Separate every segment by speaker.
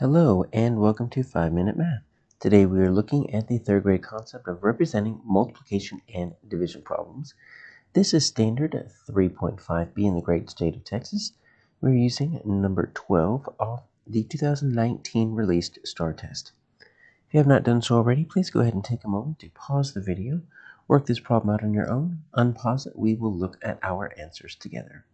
Speaker 1: Hello and welcome to 5 Minute Math. Today we are looking at the third grade concept of representing multiplication and division problems. This is standard 3.5b in the great state of Texas. We're using number 12 of the 2019 released STAAR test. If you have not done so already, please go ahead and take a moment to pause the video, work this problem out on your own, unpause it, we will look at our answers together.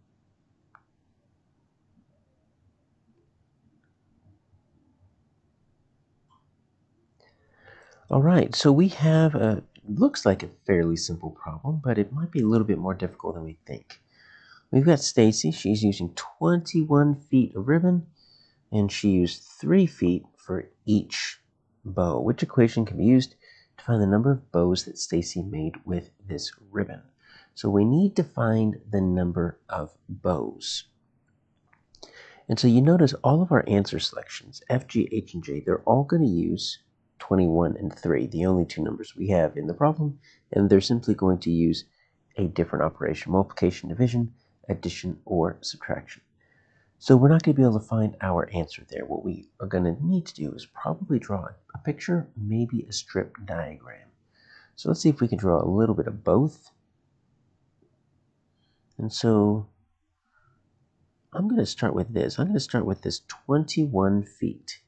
Speaker 1: All right, so we have a looks like a fairly simple problem, but it might be a little bit more difficult than we think. We've got Stacy. She's using 21 feet of ribbon, and she used 3 feet for each bow. Which equation can be used to find the number of bows that Stacy made with this ribbon? So we need to find the number of bows. And so you notice all of our answer selections, F, G, H, and J, they're all going to use 21 and 3, the only two numbers we have in the problem, and they're simply going to use a different operation, multiplication, division, addition, or subtraction. So we're not going to be able to find our answer there. What we are going to need to do is probably draw a picture, maybe a strip diagram. So let's see if we can draw a little bit of both. And so I'm going to start with this. I'm going to start with this 21 feet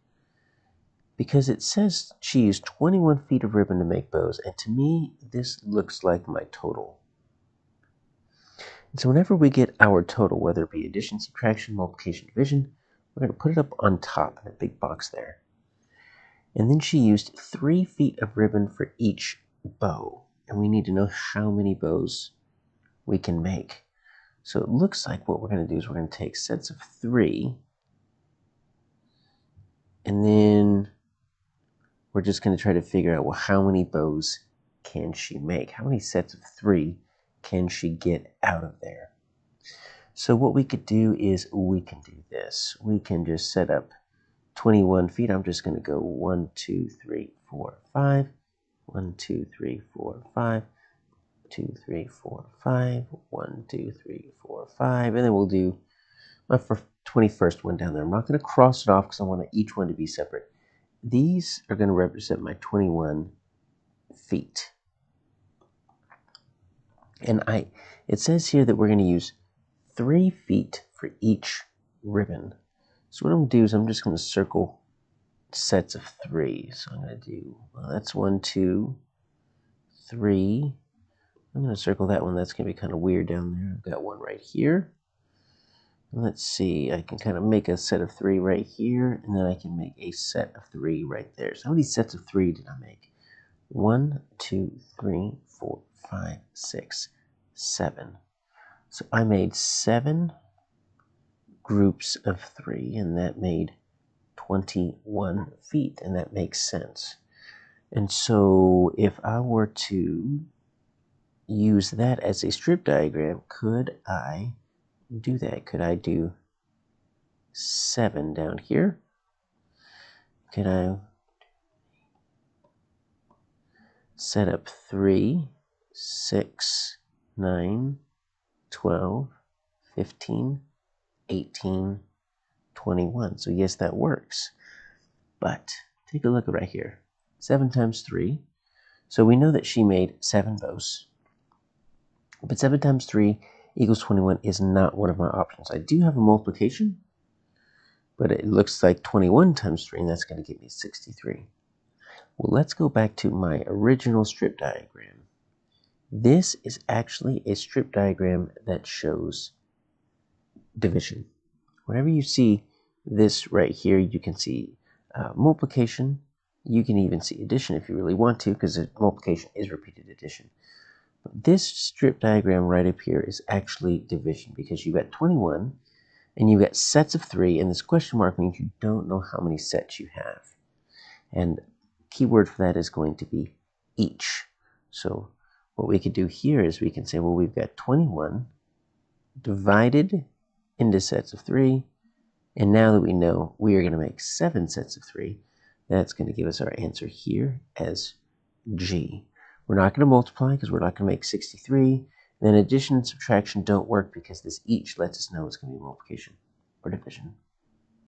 Speaker 1: because it says she used 21 feet of ribbon to make bows, and to me, this looks like my total. And so whenever we get our total, whether it be addition, subtraction, multiplication, division, we're going to put it up on top in that big box there. And then she used three feet of ribbon for each bow. And we need to know how many bows we can make. So it looks like what we're going to do is we're going to take sets of three. And then just going to try to figure out well how many bows can she make? How many sets of three can she get out of there? So what we could do is we can do this. We can just set up 21 feet. I'm just going to go 1 2 3 4 5 1 2 3 4 5 2 3 4 5 1 2 3 4 5 and then we'll do my 21st one down there. I'm not going to cross it off because i want each one to be separate these are going to represent my 21 feet. And I, it says here that we're going to use three feet for each ribbon. So what I'm going to do is I'm just going to circle sets of three. So I'm going to do, well, that's one, two, three. I'm going to circle that one. That's going to be kind of weird down there. I've got one right here. Let's see, I can kind of make a set of three right here, and then I can make a set of three right there. So how many sets of three did I make? One, two, three, four, five, six, seven. So I made seven groups of three, and that made 21 feet, and that makes sense. And so if I were to use that as a strip diagram, could I do that? Could I do 7 down here? Could I set up 3, 6, 9, 12, 15, 18, 21. So yes, that works. But take a look right here. 7 times 3. So we know that she made 7 bows. But 7 times 3 equals 21 is not one of my options. I do have a multiplication, but it looks like 21 times 3, and that's going to give me 63. Well, let's go back to my original strip diagram. This is actually a strip diagram that shows division. Whenever you see this right here, you can see uh, multiplication. You can even see addition if you really want to, because multiplication is repeated addition. This strip diagram right up here is actually division because you've got 21 and you've got sets of three and this question mark means you don't know how many sets you have. And keyword for that is going to be each. So what we could do here is we can say, well, we've got 21 divided into sets of three. And now that we know we are going to make seven sets of three, that's going to give us our answer here as G. We're not going to multiply because we're not going to make 63. And then addition and subtraction don't work because this each lets us know it's going to be multiplication or division.